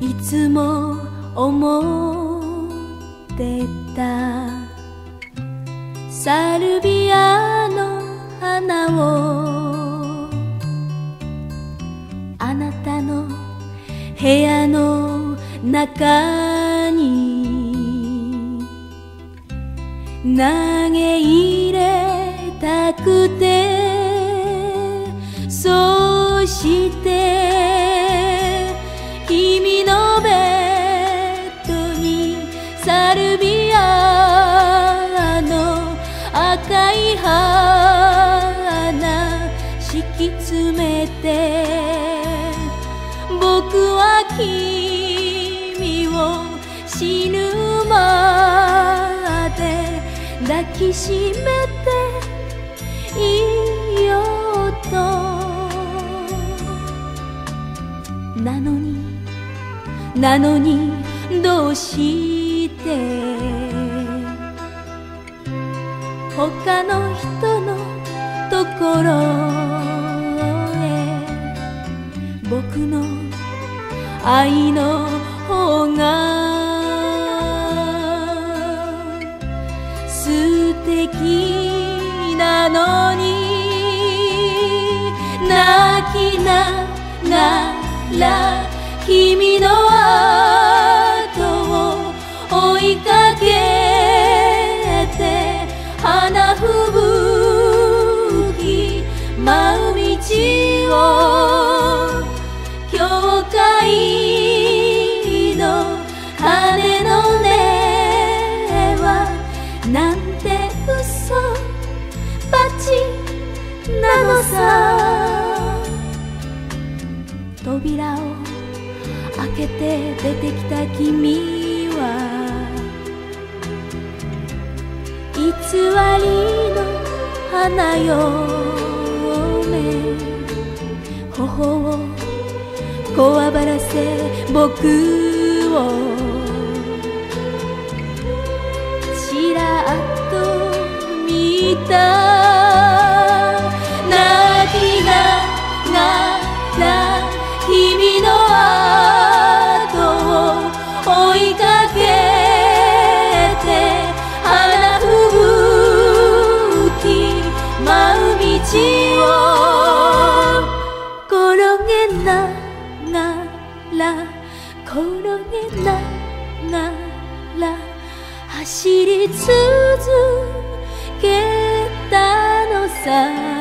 いつも思ってた。サルビアの花をあなたの部屋の中に投げ入れたくて。そうして君を死ぬまで抱きしめていいよと。なのになのにどうして他の人のところ愛の方が素敵なのに泣きながら君の後を追いかけ扉を開けて出てきた君は偽りの花嫁。頬をこわばらせ僕を。ら転げながら走り続けたのさ。